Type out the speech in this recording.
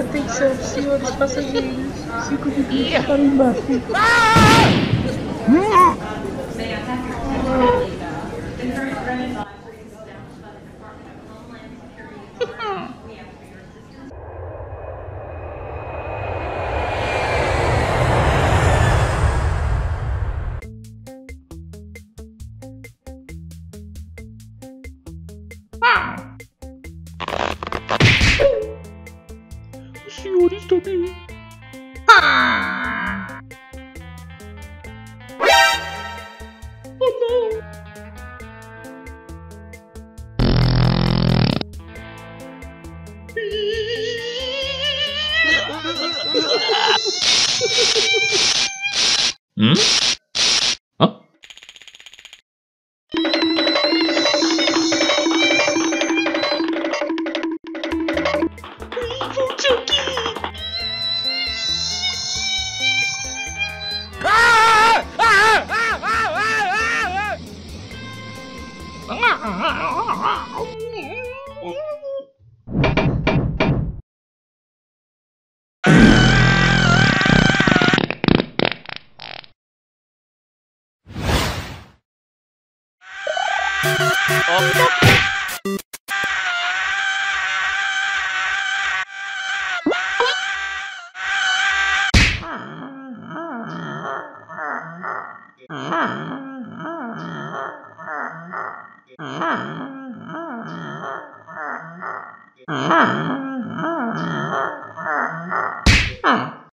Atenção, senhores passageiros. Cinco minutos para o embarque. Hum? Ah.